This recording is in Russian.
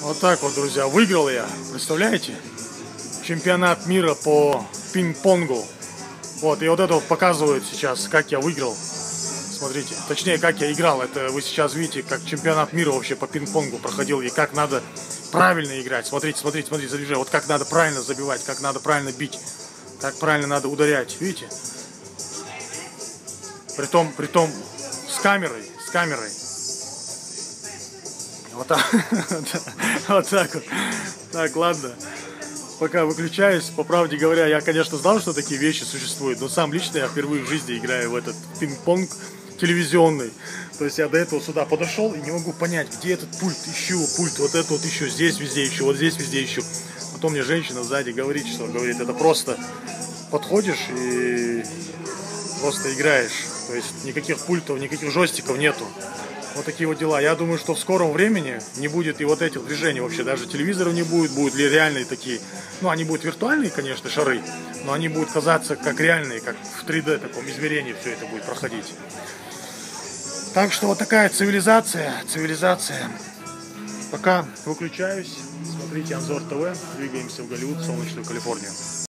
Вот так вот, друзья, выиграл я, представляете? Чемпионат мира по пинг-понгу. Вот, и вот это вот показывают сейчас, как я выиграл. Смотрите, точнее, как я играл. Это вы сейчас видите, как чемпионат мира вообще по пинг-понгу проходил и как надо правильно играть. Смотрите, смотрите, смотрите, задвижение. Вот как надо правильно забивать, как надо правильно бить, как правильно надо ударять. Видите? Притом, притом с камерой, с камерой. Вот так, вот так вот. Так, ладно. Пока выключаюсь, по правде говоря, я, конечно, знал, что такие вещи существуют, но сам лично я впервые в жизни играю в этот пинг-понг телевизионный. То есть я до этого сюда подошел и не могу понять, где этот пульт, ищу пульт, вот это вот еще, здесь везде ищу, вот здесь везде ищу. Потом мне женщина сзади говорит, что говорит, это просто подходишь и просто играешь. То есть никаких пультов, никаких жестиков нету. Вот такие вот дела. Я думаю, что в скором времени не будет и вот этих движений вообще. Даже телевизоров не будет, будут ли реальные такие. Ну, они будут виртуальные, конечно, шары, но они будут казаться как реальные, как в 3D таком измерении все это будет проходить. Так что вот такая цивилизация, цивилизация. Пока выключаюсь. Смотрите Анзор ТВ. Двигаемся в Голливуд, солнечную Калифорнию.